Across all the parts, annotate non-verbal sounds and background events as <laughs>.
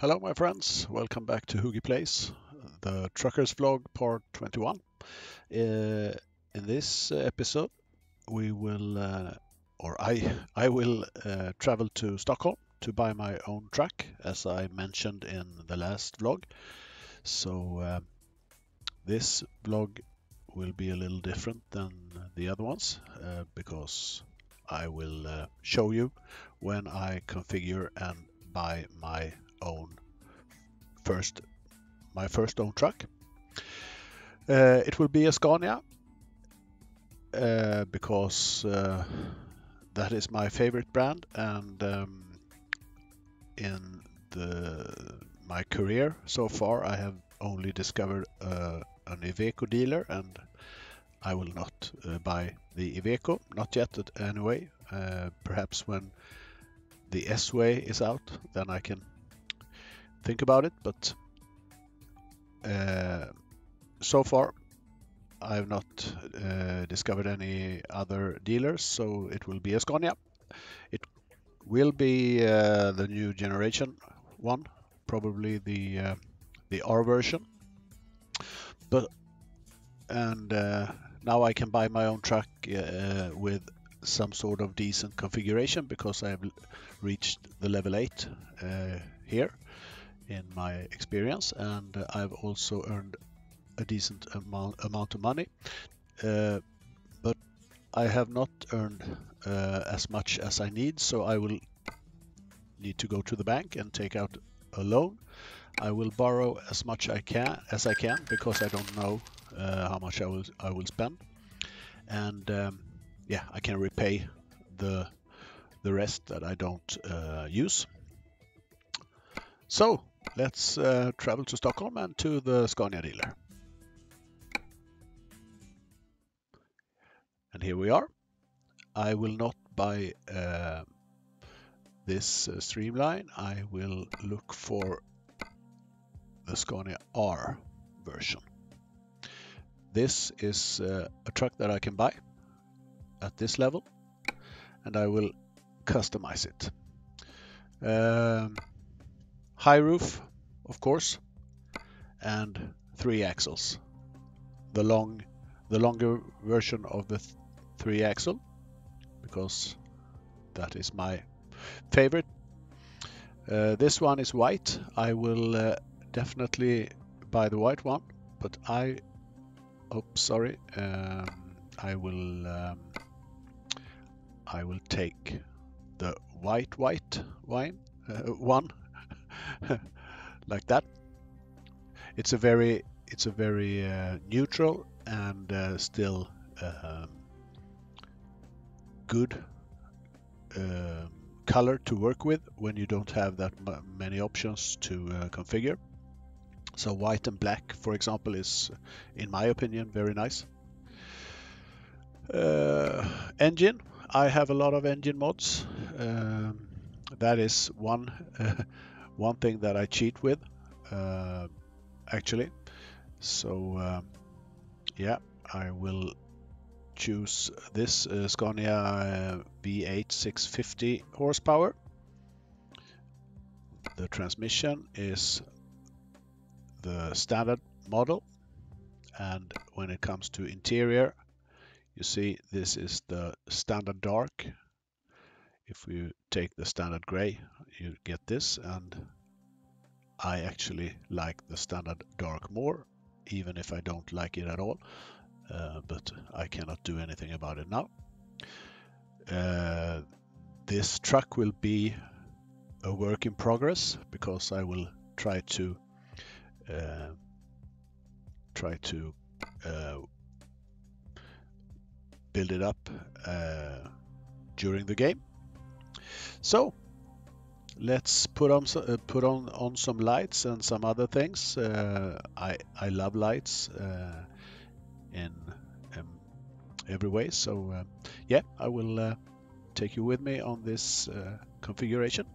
Hello, my friends. Welcome back to Hoogie Plays, the Truckers Vlog Part 21. Uh, in this episode, we will, uh, or I, I will uh, travel to Stockholm to buy my own truck, as I mentioned in the last vlog. So uh, this vlog will be a little different than the other ones uh, because I will uh, show you when I configure and buy my own first my first own truck. Uh, it will be a Scania uh, because uh, that is my favorite brand and um, in the my career so far I have only discovered uh, an Iveco dealer and I will not uh, buy the Iveco, not yet anyway. Uh, perhaps when the S-Way is out, then I can think about it. But uh, so far, I have not uh, discovered any other dealers, so it will be a. It will be uh, the new generation one, probably the uh, the R version. But and uh, now I can buy my own truck uh, with some sort of decent configuration because I have reached the level 8 uh, here in my experience and I've also earned a decent amount, amount of money. Uh, but I have not earned uh, as much as I need so I will need to go to the bank and take out a loan. I will borrow as much I can as I can because I don't know uh, how much I will I will spend. And um, yeah I can repay the the rest that I don't uh, use. So let's uh, travel to Stockholm and to the Scania dealer. And here we are. I will not buy uh, this uh, Streamline. I will look for the Scania R version. This is uh, a truck that I can buy at this level and I will customize it. Um, high roof, of course, and three axles. The long, the longer version of the th three axle, because that is my favorite. Uh, this one is white. I will uh, definitely buy the white one, but I oh sorry um, I will um, I will take the white white wine uh, one <laughs> like that it's a very it's a very uh, neutral and uh, still um, good um, color to work with when you don't have that many options to uh, configure so white and black, for example, is, in my opinion, very nice. Uh, engine, I have a lot of engine mods. Um, that is one uh, <laughs> one thing that I cheat with, uh, actually. So um, yeah, I will choose this uh, Scania uh, V8 650 horsepower. The transmission is the standard model and when it comes to interior you see this is the standard dark if we take the standard gray you get this. And I actually like the standard dark more even if I don't like it at all. Uh, but I cannot do anything about it now. Uh, this truck will be a work in progress because I will try to uh, try to uh, build it up uh, during the game. So let's put on uh, put on on some lights and some other things. Uh, I I love lights uh, in um, every way. So yeah, I will take you with me on this configuration.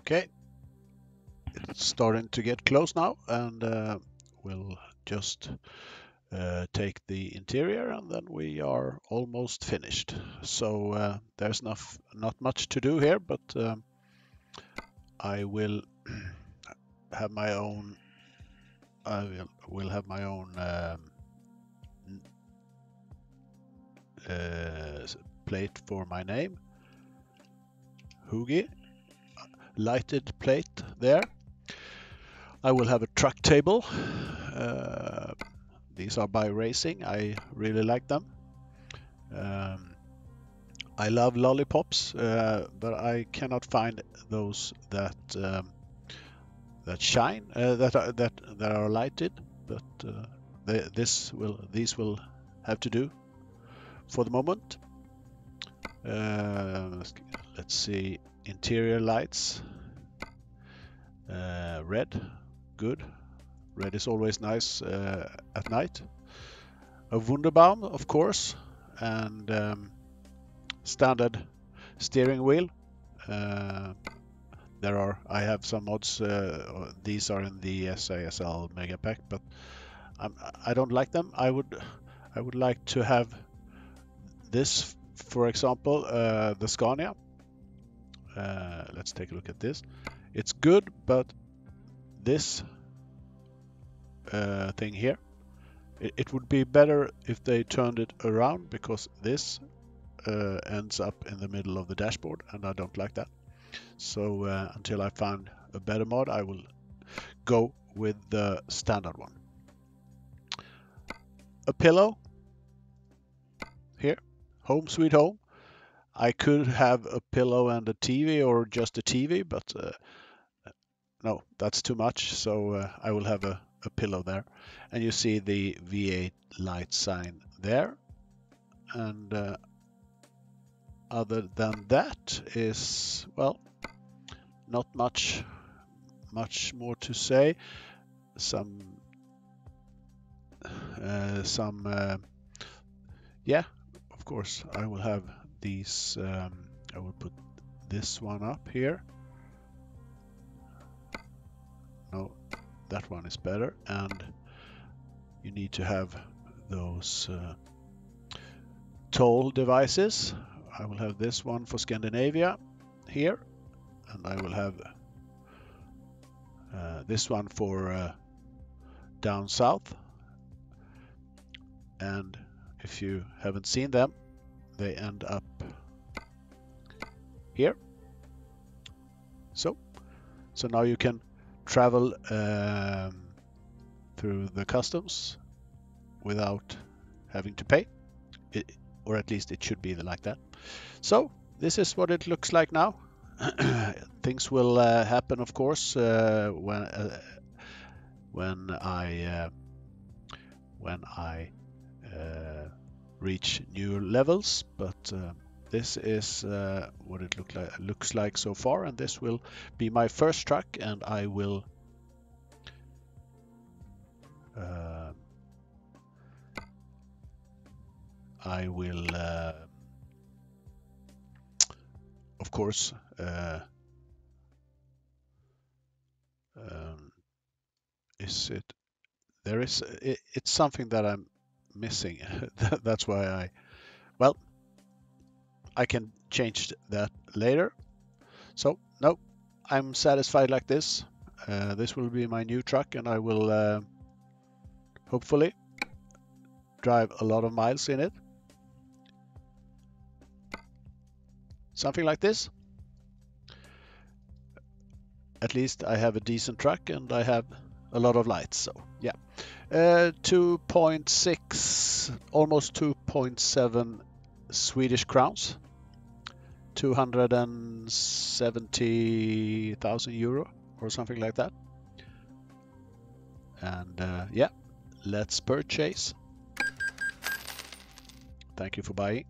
Okay, it's starting to get close now, and uh, we'll just uh, take the interior, and then we are almost finished. So uh, there's not not much to do here, but um, I will <clears throat> have my own. I will, will have my own um, uh, plate for my name. Hoogie. Lighted plate there. I will have a truck table. Uh, these are by Racing. I really like them. Um, I love lollipops, uh, but I cannot find those that um, that shine, uh, that are that that are lighted. But uh, they, this will these will have to do for the moment. Uh, let's see, interior lights, uh, red, good. Red is always nice uh, at night. A Wunderbaum, of course, and um, standard steering wheel. Uh, there are, I have some mods. Uh, these are in the SiSL Mega Pack, but I'm, I don't like them. I would, I would like to have this, for example, uh, the Scania. Uh, let's take a look at this. It's good, but this uh, thing here, it, it, would be better if they turned it around because this uh, ends up in the middle of the dashboard and I don't like that. So uh, until I find a better mod, I will go with the standard one. A pillow here home sweet home. I could have a pillow and a TV or just a TV, but uh, no, that's too much. So uh, I will have a, a pillow there. And you see the V8 light sign there. And uh, other than that is, well, not much much more to say. Some uh, some uh, yeah of course I will have these um, I will put this one up here. No that one is better. And you need to have those uh, toll devices. I will have this one for Scandinavia here. And I will have uh, this one for uh, down south. And if you haven't seen them, they end up here. So, so now you can travel um, through the customs without having to pay, it, or at least it should be like that. So this is what it looks like now. <clears throat> Things will uh, happen, of course, uh, when uh, when I uh, when I uh, reach new levels, but uh, this is uh, what it look like, looks like so far, and this will be my first truck, and I will uh, I will uh, of course uh, um, is it there is it, it's something that I'm missing. <laughs> That's why I, well, I can change that later. So, no, I'm satisfied like this. Uh, this will be my new truck and I will uh, hopefully drive a lot of miles in it. Something like this. At least I have a decent truck and I have a lot of lights. So yeah, uh, 2.6, almost 2.7 Swedish crowns, 270,000 euro or something like that. And uh, yeah, let's purchase. Thank you for buying.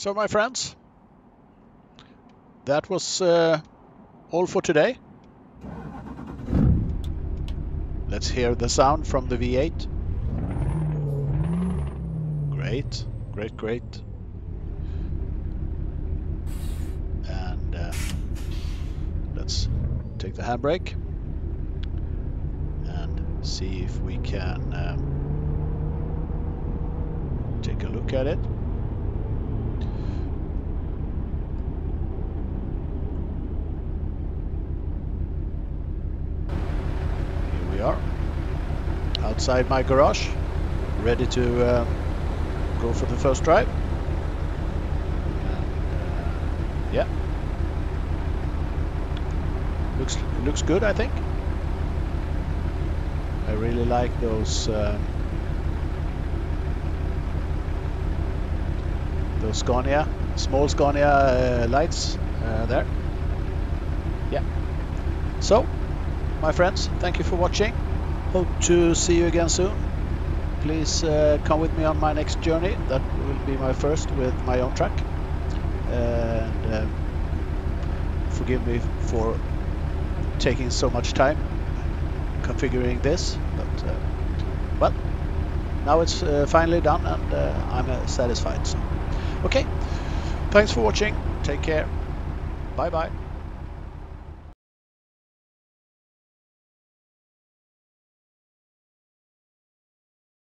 So my friends, that was uh, all for today. Let's hear the sound from the V8. Great, great, great. And uh, let's take the handbrake and see if we can um, take a look at it. Here are outside my garage ready to uh, go for the first drive. Uh, yeah, looks looks good, I think. I really like those uh, those Scania, small Scania uh, lights uh, there. Yeah. So, my friends, thank you for watching. Hope to see you again soon please uh, come with me on my next journey. That will be my first with my own track. And uh, forgive me for taking so much time configuring this, but uh, well, now it's uh, finally done and uh, I'm uh, satisfied. So, okay, thanks for watching. Take care. Bye bye.